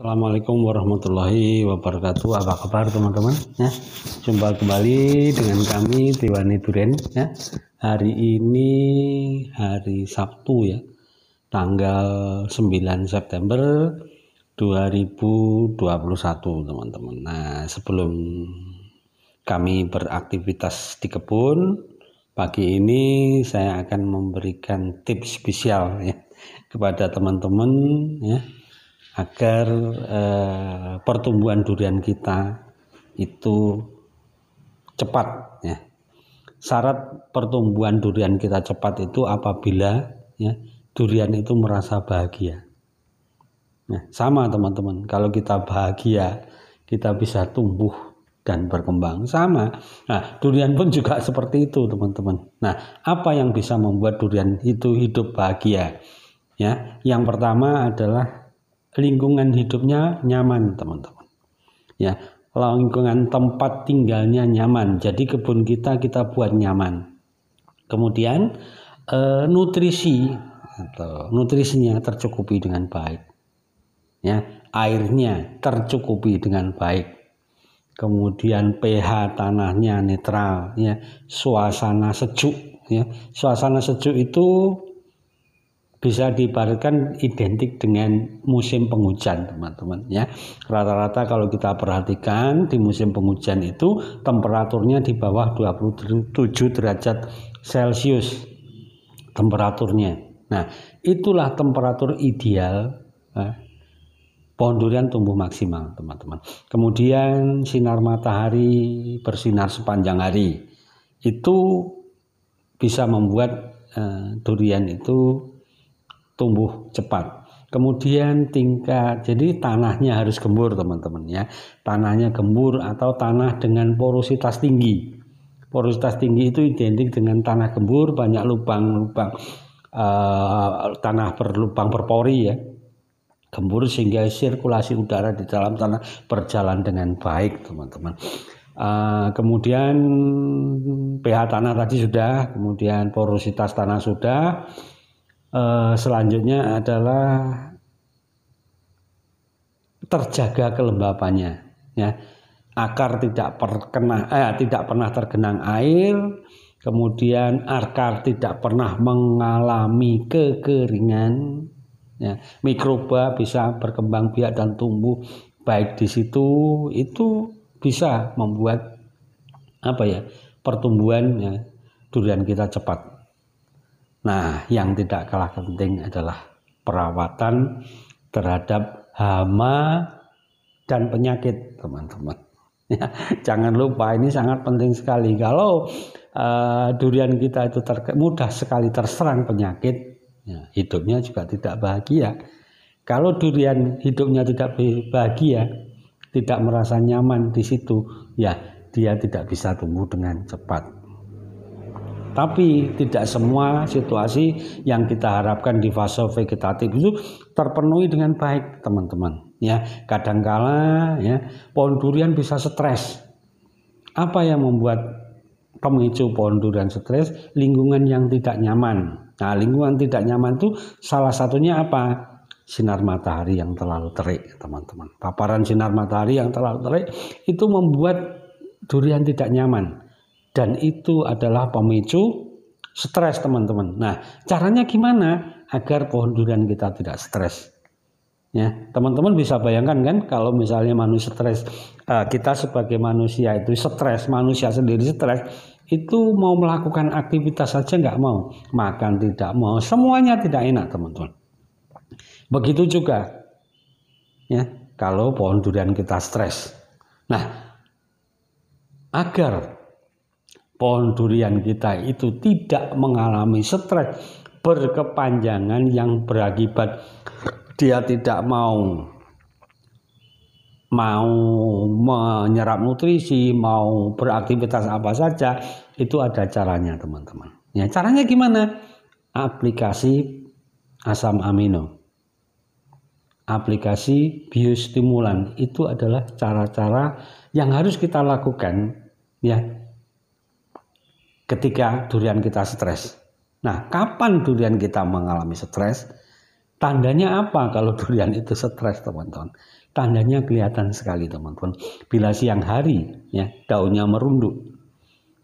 Assalamualaikum warahmatullahi wabarakatuh. Apa kabar teman-teman? Ya, jumpa kembali dengan kami Tiwani Duren. Ya, hari ini hari Sabtu ya, tanggal 9 September 2021 teman-teman. Nah, sebelum kami beraktivitas di kebun, pagi ini saya akan memberikan tips spesial ya kepada teman-teman ya agar eh, pertumbuhan durian kita itu cepat ya. Syarat pertumbuhan durian kita cepat itu apabila ya durian itu merasa bahagia. Nah, sama teman-teman, kalau kita bahagia, kita bisa tumbuh dan berkembang. Sama. Nah, durian pun juga seperti itu, teman-teman. Nah, apa yang bisa membuat durian itu hidup bahagia? Ya, yang pertama adalah lingkungan hidupnya nyaman teman-teman. Ya lingkungan tempat tinggalnya nyaman. Jadi kebun kita kita buat nyaman. Kemudian e, nutrisi atau nutrisinya tercukupi dengan baik. Ya airnya tercukupi dengan baik. Kemudian pH tanahnya netral ya. Suasana sejuk ya. Suasana sejuk itu bisa diibaratkan identik dengan musim penghujan teman-teman ya. Rata-rata kalau kita perhatikan di musim penghujan itu temperaturnya di bawah 27 derajat celcius temperaturnya. Nah itulah temperatur ideal eh, pohon durian tumbuh maksimal teman-teman. Kemudian sinar matahari bersinar sepanjang hari. Itu bisa membuat eh, durian itu tumbuh cepat. Kemudian tingkat, jadi tanahnya harus gembur teman-teman ya. Tanahnya gembur atau tanah dengan porositas tinggi. Porositas tinggi itu identik dengan tanah gembur, banyak lubang-lubang uh, tanah berlubang berpori ya. Gembur sehingga sirkulasi udara di dalam tanah berjalan dengan baik teman-teman. Uh, kemudian pH tanah tadi sudah, kemudian porositas tanah sudah, uh, selanjutnya adalah terjaga kelembapannya ya. Akar tidak terkena eh, tidak pernah tergenang air kemudian akar tidak pernah mengalami kekeringan ya. Mikroba bisa berkembang biak dan tumbuh baik di situ itu bisa membuat apa ya pertumbuhan ya, durian kita cepat Nah, yang tidak kalah penting adalah perawatan terhadap hama dan penyakit, teman-teman. Ya, jangan lupa ini sangat penting sekali. Kalau uh, durian kita itu mudah sekali terserang penyakit, ya, hidupnya juga tidak bahagia. Kalau durian hidupnya tidak bahagia, tidak merasa nyaman di situ, ya dia tidak bisa tumbuh dengan cepat. Tapi tidak semua situasi yang kita harapkan di fase vegetatif itu terpenuhi dengan baik, teman-teman. Ya, kadangkala ya pohon durian bisa stres. Apa yang membuat pemicu pohon durian stres? Lingkungan yang tidak nyaman. Nah, lingkungan tidak nyaman itu salah satunya apa? Sinar matahari yang terlalu terik, teman-teman. Paparan sinar matahari yang terlalu terik itu membuat durian tidak nyaman dan itu adalah pemicu stres teman-teman. Nah, caranya gimana agar pohon durian kita tidak stres? Ya, teman-teman bisa bayangkan kan kalau misalnya manusia stres, uh, kita sebagai manusia itu stres, manusia sendiri stres, itu mau melakukan aktivitas saja nggak mau, makan tidak mau, semuanya tidak enak teman-teman. Begitu juga, ya kalau pohon durian kita stres. Nah, agar pohon durian kita itu tidak mengalami stres berkepanjangan yang berakibat dia tidak mau mau menyerap nutrisi, mau beraktivitas apa saja, itu ada caranya teman-teman. Ya, caranya gimana? Aplikasi asam amino. Aplikasi biostimulan itu adalah cara-cara yang harus kita lakukan ya ketika durian kita stres. Nah, kapan durian kita mengalami stres? Tandanya apa kalau durian itu stres teman-teman? Tandanya kelihatan sekali teman-teman. Bila siang hari ya daunnya merunduk,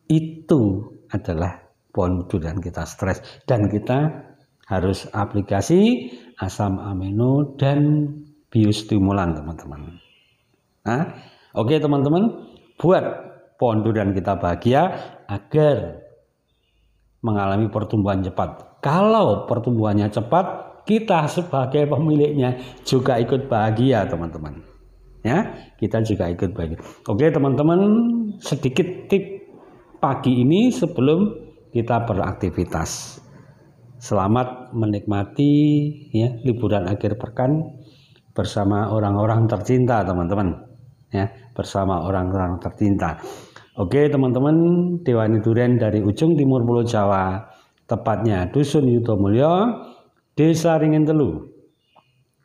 itu adalah pohon durian kita stres dan kita harus aplikasi asam amino dan biostimulan teman-teman. Nah, oke teman-teman, buat pohon durian kita bahagia agar mengalami pertumbuhan cepat. Kalau pertumbuhannya cepat, kita sebagai pemiliknya juga ikut bahagia teman-teman. Ya kita juga ikut bahagia. Oke teman-teman sedikit tip pagi ini sebelum kita beraktivitas. Selamat menikmati ya liburan akhir pekan bersama orang-orang tercinta teman-teman. Ya bersama orang-orang tercinta oke teman-teman Dewani Duren dari ujung timur Pulau Jawa tepatnya Dusun Yuto Mulyo Desa Ringin Telu,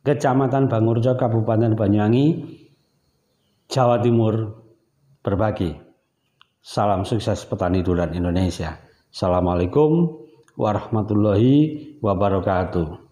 Kecamatan Bangurjo, Kabupaten Banyuwangi, Jawa Timur berbagi. Salam sukses petani durian Indonesia. Assalamualaikum warahmatullahi wabarakatuh.